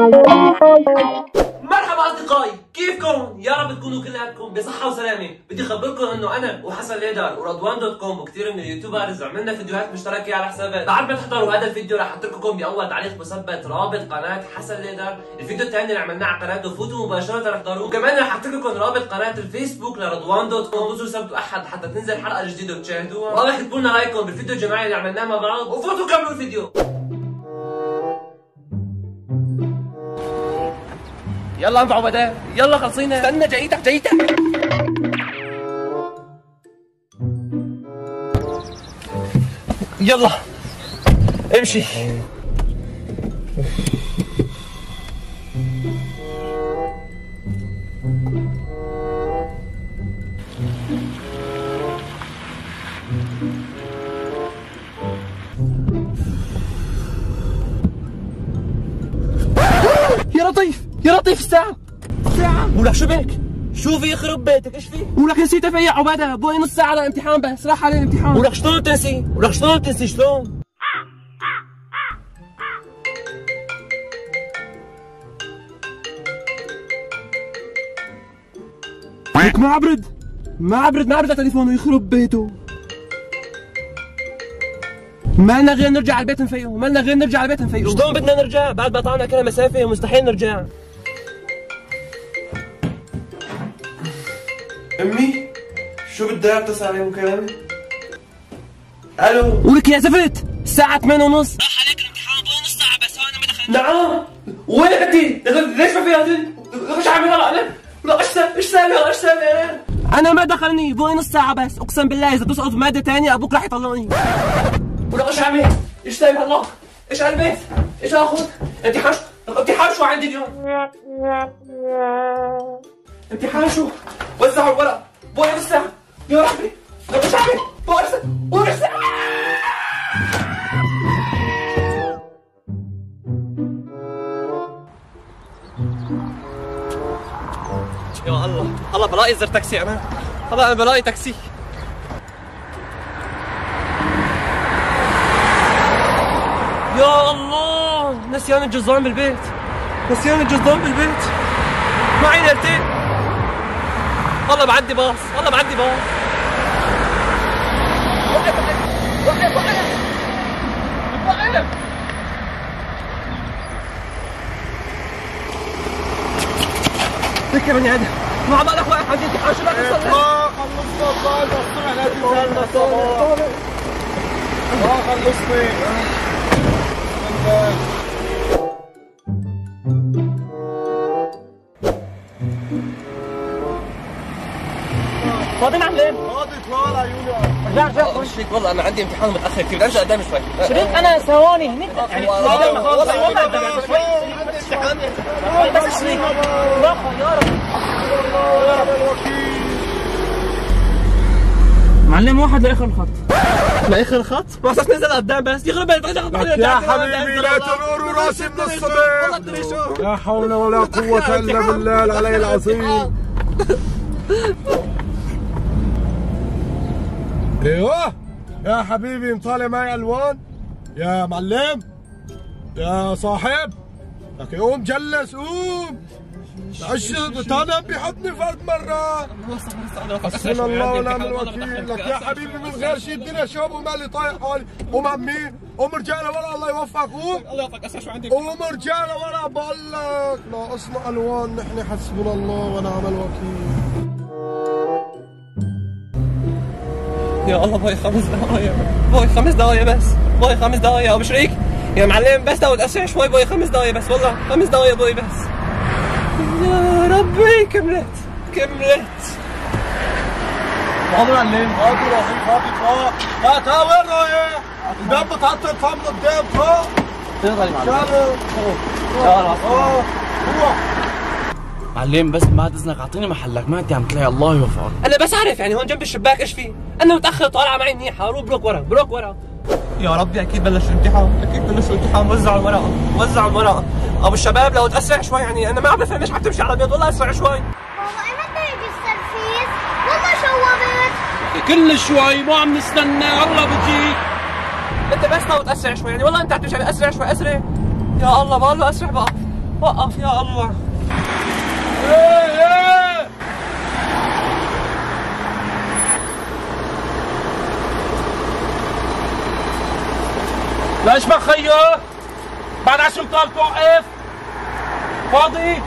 Thank you. مرحبا أصدقائي كيفكم؟ يا رب تكونوا كلياتكم بصحة وسلامة. بدي أخبركم إنه أنا وحسن ليدر ورضوان دوت كوم وكثير من ال YouTubers عملنا فيديوهات مشتركة على حسابات. بعد ما تحضروا هذا الفيديو رح أحط لكم بأول تعليق مثبت رابط قناة حسن ليدر الفيديو الثاني اللي عملناه على قناته فوتوا مباشرة احضروه وكمان رح أحط لكم رابط قناة الفيسبوك لرضوان دوت كوم. بصوا سبت أحد حتى تنزل حلقة جديدة وتشاهدوها. والله اكتبوا لنا رأيكم بالفيديو الجماعي اللي عملناه مع بعض. وفوتوا كملوا الفيديو. يلا انفعوا بدأ يلا خلصينا. استنى جايتك جايتك يلا امشي. ولك شو بك؟ شو في يخرب بيتك إيش في؟ ولك نسيت في عبادة بوي نص ساعة للامتحان بس راح على الامتحان ولك شلون تنسي؟ ولك شلون تنسي شلون؟ لك ما عبرد ما عبرد ما عبرد على تليفونه يخرب بيته ما لنا غير نرجع على البيت نفيقه ما لنا غير نرجع على البيت نفيقه شلون بدنا نرجع بعد ما طلعنا كذا مسافه مستحيل نرجع امي شو بدها اتصل علي مكالمة؟ ألو ولك يا زفت الساعة 8 ونص راح عليك الامتحان طول نص ساعة بس وأنا ما دخلت نعم وين أنت؟ ليش ما فيها تن؟ إيش عامل هلا أنا؟ لا إيش إيش سامي هلا إيش سامي أنا؟ أنا ما دخلني بوي نص ساعة بس أقسم بالله إذا تسقط بمادة ثانية أبوك راح يطلعني ولا إيش عامل؟ إيش سامي هلا؟ إيش على البيت؟ إيش آخذ؟ امتحان شو؟ امتحان شو عندي اليوم؟ امتحان شو؟ وزعوا الورق بوي نص ساعة يا ربي. لا ساعة بوي نص ساعة يا الله. الله بلاقي زر تاكسي أنا. هلا أنا بلاقي تاكسي. يا الله. نسيان الجزام بالبيت. نسيان الجزام بالبيت. معي ليلتين. والله بعدي باص والله بعدي باص. وقف وقف وقف وقف ذكرني عنها مع بالك واقف عندي امتحان شو بدك تصلي؟ ما خلصنا الطالب الصبح لا تنزلنا الصبح ما خلصني فاضي معلم؟ فاضي طلال عيوني رجع رجع إيش فيك والله أنا عندي امتحان متاخر كثير ارجع قدام شوي. شريط أنا ثواني. هنيك يعني والله. خلص والله والله والله شوي شوي بس شوي راحوا يا رب. معلم واحد لآخر الخط. لآخر الخط؟ أساس نزل قدام بس يخرب بيتك يا حبيبي لا تنور راسي من الصبح لا حول ولا قوة إلا بالله العلي العظيم. أيوه يا حبيبي مطالع معي ألوان. يا معلم يا صاحب لك قوم جلس قوم. عش تنام بحضني فرد مرة. حسبنا الله ونعم الوكيل. لك يا حبيبي من غير شيء الدنيا شوب ومالي طايح حالي. قوم عمي قوم رجاله ورا الله يوفقك. قوم. الله يوفقك اسا شو عندك؟ قوم رجاله ورا بقول لك ناقصنا ألوان نحن حسبنا الله ونعم الوكيل. يا الله باقي خمس دقايق. باقي خمس دقايق بس. باقي خمس دقايق. أبو شريك. يا معلم بس لو تأسرع شوي. باقي خمس دقايق بس. والله خمس دقايق باقي بس. يا ربي كملت. كملت. فاضي معلم فاضي رهيب فاضي طاق لا تا وين رايح؟ الباب متعطل طا من قدام طا تفضل شغل آه روح معلم بس بعد اذنك اعطيني محلك. ما انت عم تلاقي الله يوفقك. أنا بس عارف يعني هون جنب الشباك إيش في؟ أنا متأخر طالعه معي منيحه روح بروك ورا بروك ورا. يا ربي أكيد بلش الامتحان. أكيد بلش الامتحان. وزعوا الورقة. وزعوا الورقة. أبو الشباب لو تأسرع شوي يعني. أنا ما عم بفهم ليش عم تمشي على الابيض والله أسرع شوي. بابا ايمتى يجي السرفيس؟ والله شوبت كل شوي مو عم نستنى. الله بجيك أنت بس ما تأسرع شوي يعني. والله أنت عم تمشي. أسرع شوي أسرع. يا الله بقول له أسرع. بقى وقف. يا الله. ليش ما خيو. بعد عشر امتار توقف فاضي.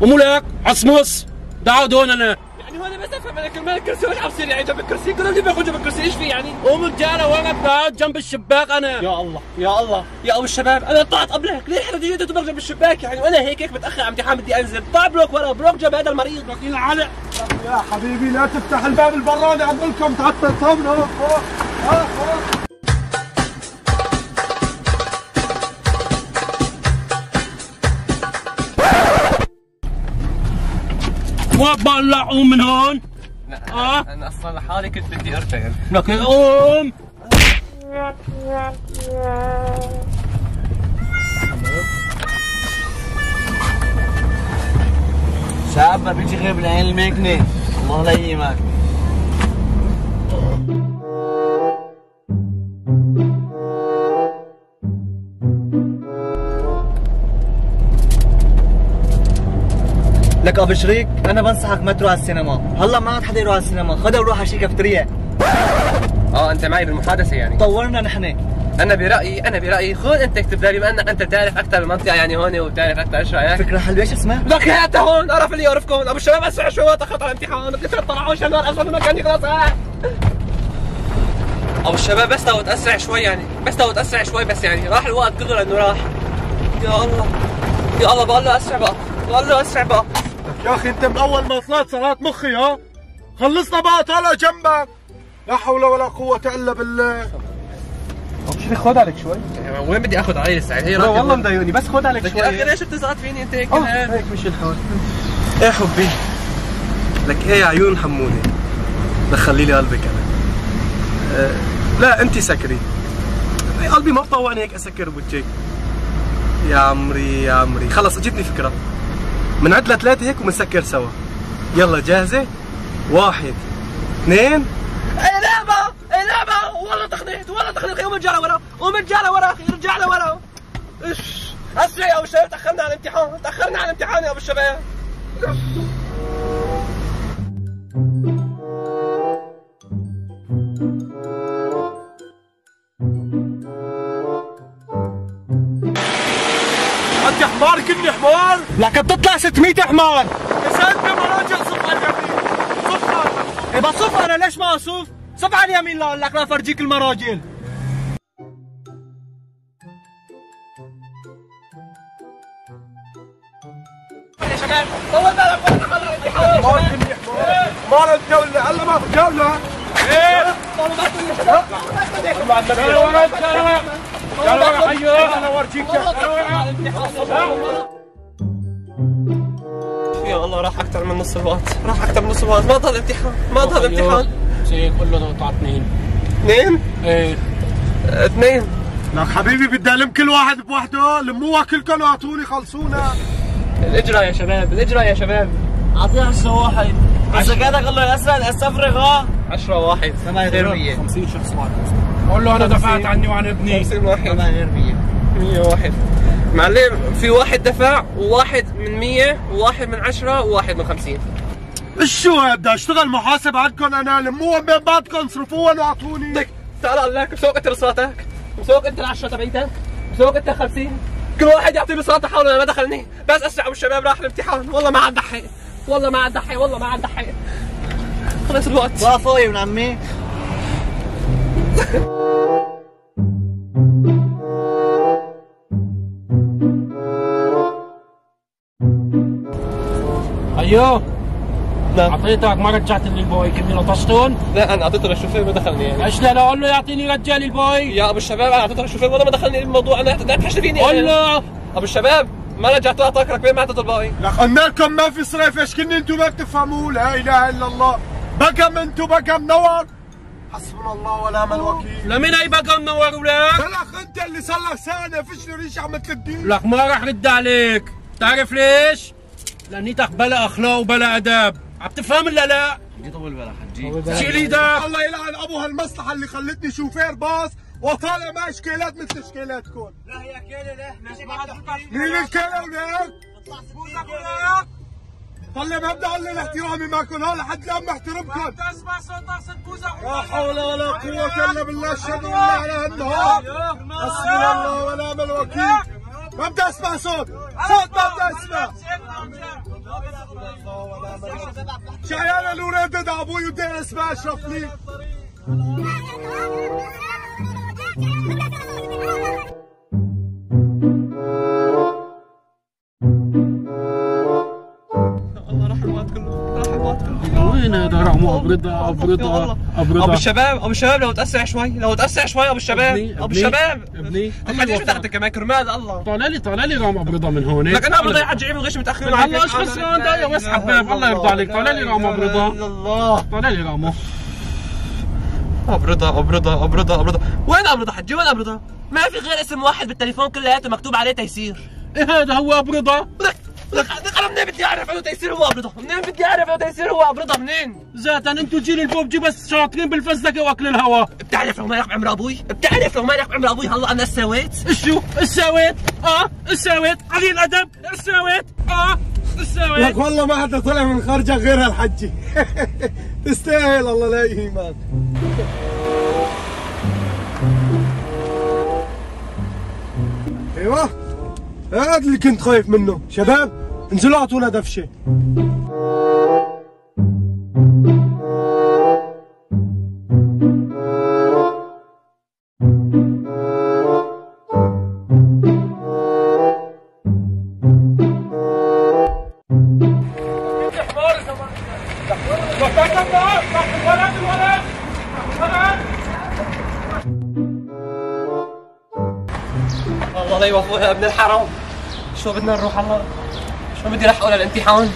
ومولك عصمص دعوا هون أنا يعني هون بس أفهم أنا كرمال الكرسي عم بصير يعني جنب الكرسي. كل اللي بياخذ جنب الكرسي. إيش في يعني؟ قوم رجاله وين قاعد جنب الشباك أنا. يا الله يا الله يا أبو الشباب أنا طلعت قبلك. ليه إحنا تيجي تبرق جنب الشباك يعني؟ وأنا هيك هيك متأخر على امتحان بدي أنزل. طلع بلوك ورا بلوك جنب هذا المريض. ينعلق يا حبيبي لا تفتح الباب البراني. عم لكم تعطل صوبنا ها ها قوم من هون. آه. أنا أصلا لحالي كنت بدي ارتجل لك قوم. شاب ما بيجي غير بالعين المكنة الله لا يهمك. لك أبو شريك أنا بنصحك ما تروح على السينما. هلا ما عاد حدا يروح على السينما. خذها وروح على شي كافتريا آه أنت معي بالمحادثة يعني. طورنا نحن. أنا برايي أنا برأيي خذ أنت اكتب لي بما إنك أنت بتعرف أكثر المنطقة يعني هون وبتعرف أكثر إيش رأيك. فكرة حلوة. إيش اسمها؟ لك أنت هون أعرف اللي يعرفكم. أبو الشباب أسرع شوي وقت على الامتحان. كثر طلعوا شنوار أصلا مكاني خلاص آه. أبو الشباب بس لو تأسرع شوي يعني. بس لو تأسرع شوي بس يعني. راح الوقت كله لأنه راح. يا الله. يا الله بقول له أسرع بقى. بقول له أسرع بقى. يا أخي أنت من أول ما طلعت صارت مخي ها؟ خلصنا بقى طالع جنبك. لا حول ولا قوة إلا بالله. شو خد عليك شوي. يعني وين بدي آخذ علي لسه هي لا والله مضايقني بس خد عليك لك يا أخي ليش بتزعط فيني أنت هيك؟ هيك مش الحال إيه حبي لك هي عيون حموني دخلي لي قلبك أنا أه لا أنت سكري. قلبي ما بطوعني هيك أسكر بوجهك يا عمري يا عمري. خلص اجتني فكرة. بنعد لثلاثه هيك وبنسكر سوا. يلا جاهزة؟ واحد اثنين. اي لعبة اي لعبة والله تخنيت والله تخنيت. قوم ارجع لورا قوم ارجع لورا أخي ارجع لورا إيش؟ اسرع يا أبو الشباب تأخرنا على الامتحان تأخرنا على الامتحان يا أبو الشباب. انت حمار كني حمار. لك بتطلع 600 حمار. اذا انت مراجع صف على اليمين. صف على إيه بصف أنا ليش ما أصف؟ صف على اليمين لا لك لا فرجيك المراجل يا طول بالك يا حمار كني حمار. حمار الجولة هلا ما في جولة. طول بالكم يا الله راح أكثر من نص الوقت. راح أكثر من نص الوقت. ما ضل امتحان ما ضل امتحان سيك قول له تقطع اثنين اثنين إيه اثنين. لك حبيبي بدي الم كل واحد بوحده لموها كلكم واعطوني خلصونا. الاجراء يا شباب الاجراء يا شباب. اعطيه 10 واحد. إذا قاعد قال له أستفرغ ها؟ 10 واحد. كمان غير 100 50 شخص واحد. قول له أنا دفعت عني وعن ابني. 50 واحد. كمان غير 100 100 واحد. معلم في واحد دفع وواحد من 100 وواحد من 10 وواحد من 50 شو بدي اشتغل محاسب عندكم أنا لموها بين بعضكم صرفوها واعطوني لك. تعال أقول لك مسوق أنت بصلاتك مسوق أنت العشرة تبعيتك. مسوق أنت 50 كل واحد يعطي بصلاته حوله أنا ما دخلني. بس أسرع والشباب راح الامتحان. والله ما عاد دحي والله ما عاد دحي والله ما عاد دحي خلص الوقت. وافوي ابن عمي. أيوه. نعم. أعطيتك ما رجعت لي البوي كني لطشتون لا أنا أعطيته للشوفير ما دخلني يعني. إيش لا لا قول له يعطيني رجال البوي. يا أبو الشباب أنا أعطيته للشوفير والله ما دخلني بالموضوع أنا لا فيني قول أنا. له. أبو الشباب. ما رجعت اعطاك ركبين ما اعطيته الباقي؟ لك قلنا لكم ما في صرف إيش كني أنتم ما بتفهموا لا إله إلا الله. بقم أنتم بقم نور حسبنا الله ونعم الوكيل. لمين هي بقى منور ولك لك أنت اللي صار لك سنة فيش له ريش عم تلدي لك ما راح رد عليك. تعرف ليش؟ لأنيتك بلا أخلاق وبلا اداب عم تفهم ولا لا؟ طول بالك حجي شيل إيدك. الله يلعن ابو هالمصلحه اللي خلتني شوفير باص. وطالع معي إشكالات مثل اشكالاتكم لا هي كيلة لا مين الكلام ولاد؟ طلع مبدا الاحترامي معكم هلا لحد الان محترمكم تسمع صوتك صد بوزة. لا حول ولا قوة إلا بالله أشهد أن لا إله إلا الله. حسبنا الله ونعم الوكيل ما بدي أسمع صوت. صوت ما بدي أسمع. شعيان الوراد ده أبوي ودي أسمع اشرف لي. هذا ابرده ابرده ابرده ابو الشباب ابو الشباب لو تاسع شوي لو تاسع شوي ابو الشباب ابني ابو ابني الشباب ابني حديش بتاعتك كمان كرمال الله طالع لي طالع لي رقم ابرده من هون لك أنا ابو ضيع جايب الغش متاخر الله إيش خسران دقيقه بس حباب الله يرضى عليك طالع لي رقم ابرده الله طالع لي رقمه أبرده أبرده أبرده أبرده. وين أبرده حجي وين أبرده؟ ما في غير اسم واحد بالتليفون كلياته مكتوب عليه تيسير. إيه هذا هو أبرده؟ لك لك لك أنا منين بدي أعرف إنه تيسير هو أبرده؟ منين بدي أعرف إنه تيسير هو أبرده؟ منين؟ ذاتا أنتوا جيل البوبجي بس شاطرين بالفزلكة وأكل الهوا. بتعرف لو ما يقع عمر أبوي؟ بتعرف لو ما يقع عمر أبوي؟ هلا أنا إيش سويت. شو إيش سويت؟ آه إيش سويت؟ قليل ادب إيش سويت؟ آه إيش سويت؟ لك والله ما حدا طلع من خرجك غير هالحجي. تستاهل الله لا أيوه هذا اللي كنت خايف منه. شباب انزلوا اعطونا دفشة. شو بدنا نروح؟ الله. شو بدي رح أقول الامتحان